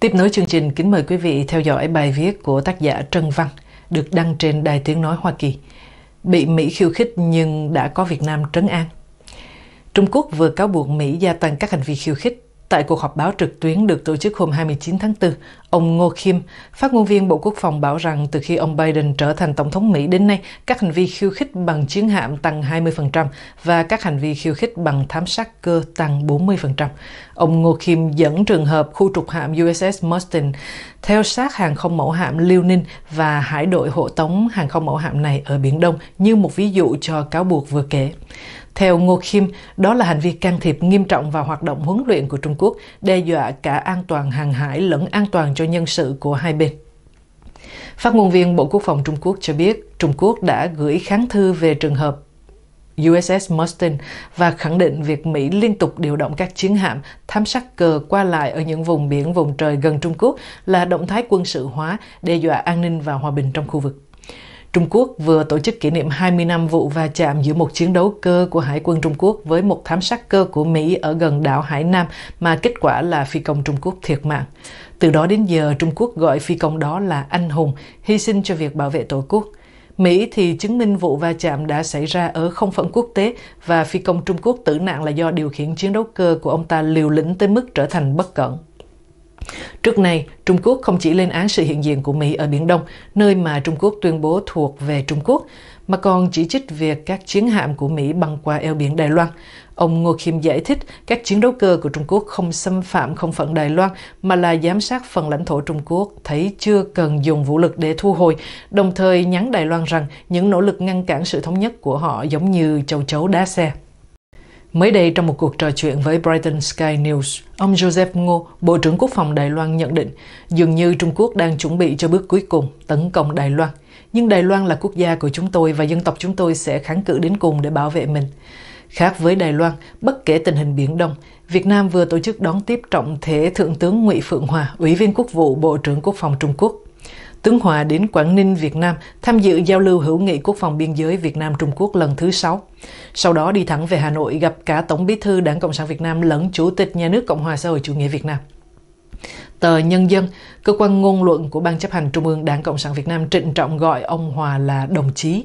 Tiếp nối chương trình, kính mời quý vị theo dõi bài viết của tác giả Trân Văn được đăng trên Đài Tiếng Nói Hoa Kỳ. Bị Mỹ khiêu khích nhưng đã có Việt Nam trấn an. Trung Quốc vừa cáo buộc Mỹ gia tăng các hành vi khiêu khích Tại cuộc họp báo trực tuyến được tổ chức hôm 29 tháng 4, ông Ngô Kim, phát ngôn viên Bộ Quốc phòng bảo rằng từ khi ông Biden trở thành Tổng thống Mỹ đến nay, các hành vi khiêu khích bằng chiến hạm tăng 20% và các hành vi khiêu khích bằng thám sát cơ tăng 40%. Ông Ngô Kim dẫn trường hợp khu trục hạm USS Mustin theo sát hàng không mẫu hạm Liêu Ninh và hải đội hộ tống hàng không mẫu hạm này ở Biển Đông như một ví dụ cho cáo buộc vừa kể. Theo Ngô Kim, đó là hành vi can thiệp nghiêm trọng vào hoạt động huấn luyện của Trung Quốc, đe dọa cả an toàn hàng hải lẫn an toàn cho nhân sự của hai bên. Phát ngôn viên Bộ Quốc phòng Trung Quốc cho biết Trung Quốc đã gửi kháng thư về trường hợp USS Mustin và khẳng định việc Mỹ liên tục điều động các chiến hạm thám sát cờ qua lại ở những vùng biển vùng trời gần Trung Quốc là động thái quân sự hóa đe dọa an ninh và hòa bình trong khu vực. Trung Quốc vừa tổ chức kỷ niệm 20 năm vụ va chạm giữa một chiến đấu cơ của Hải quân Trung Quốc với một thám sát cơ của Mỹ ở gần đảo Hải Nam mà kết quả là phi công Trung Quốc thiệt mạng. Từ đó đến giờ, Trung Quốc gọi phi công đó là anh hùng, hy sinh cho việc bảo vệ tổ quốc. Mỹ thì chứng minh vụ va chạm đã xảy ra ở không phận quốc tế và phi công Trung Quốc tử nạn là do điều khiển chiến đấu cơ của ông ta liều lĩnh tới mức trở thành bất cẩn. Trước này, Trung Quốc không chỉ lên án sự hiện diện của Mỹ ở Biển Đông, nơi mà Trung Quốc tuyên bố thuộc về Trung Quốc, mà còn chỉ trích việc các chiến hạm của Mỹ băng qua eo biển Đài Loan. Ông Ngô Kim giải thích các chiến đấu cơ của Trung Quốc không xâm phạm không phận Đài Loan mà là giám sát phần lãnh thổ Trung Quốc, thấy chưa cần dùng vũ lực để thu hồi, đồng thời nhắn Đài Loan rằng những nỗ lực ngăn cản sự thống nhất của họ giống như châu chấu đá xe. Mới đây trong một cuộc trò chuyện với Brighton Sky News, ông Joseph Ngô, Bộ trưởng Quốc phòng Đài Loan nhận định dường như Trung Quốc đang chuẩn bị cho bước cuối cùng tấn công Đài Loan. Nhưng Đài Loan là quốc gia của chúng tôi và dân tộc chúng tôi sẽ kháng cự đến cùng để bảo vệ mình. Khác với Đài Loan, bất kể tình hình Biển Đông, Việt Nam vừa tổ chức đón tiếp trọng thể Thượng tướng Ngụy Phượng Hòa, Ủy viên Quốc vụ Bộ trưởng Quốc phòng Trung Quốc. Tướng Hòa đến Quảng Ninh, Việt Nam tham dự giao lưu hữu nghị quốc phòng biên giới Việt Nam Trung Quốc lần thứ 6. Sau đó đi thẳng về Hà Nội gặp cả Tổng bí thư Đảng Cộng sản Việt Nam lẫn Chủ tịch Nhà nước Cộng hòa xã hội chủ nghĩa Việt Nam. Tờ Nhân dân, cơ quan ngôn luận của Ban chấp hành Trung ương Đảng Cộng sản Việt Nam trịnh trọng gọi ông Hòa là đồng chí.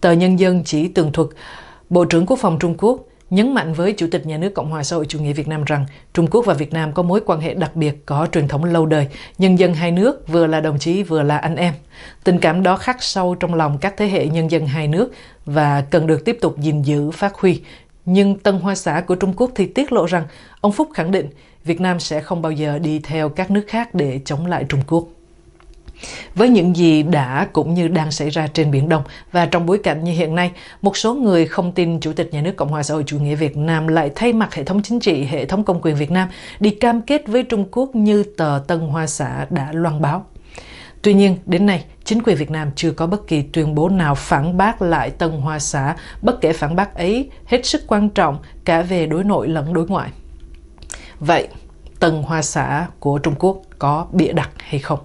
Tờ Nhân dân chỉ tường thuật Bộ trưởng Quốc phòng Trung Quốc nhấn mạnh với Chủ tịch Nhà nước Cộng hòa xã hội chủ nghĩa Việt Nam rằng Trung Quốc và Việt Nam có mối quan hệ đặc biệt, có truyền thống lâu đời. Nhân dân hai nước vừa là đồng chí vừa là anh em. Tình cảm đó khắc sâu trong lòng các thế hệ nhân dân hai nước và cần được tiếp tục gìn giữ, phát huy. Nhưng Tân Hoa xã của Trung Quốc thì tiết lộ rằng ông Phúc khẳng định Việt Nam sẽ không bao giờ đi theo các nước khác để chống lại Trung Quốc. Với những gì đã cũng như đang xảy ra trên Biển Đông và trong bối cảnh như hiện nay, một số người không tin Chủ tịch Nhà nước Cộng hòa xã hội chủ nghĩa Việt Nam lại thay mặt hệ thống chính trị, hệ thống công quyền Việt Nam đi cam kết với Trung Quốc như tờ Tân Hoa xã đã loan báo. Tuy nhiên, đến nay, chính quyền Việt Nam chưa có bất kỳ tuyên bố nào phản bác lại Tân Hoa xã, bất kể phản bác ấy hết sức quan trọng cả về đối nội lẫn đối ngoại. Vậy, Tân Hoa xã của Trung Quốc có bịa đặt hay không?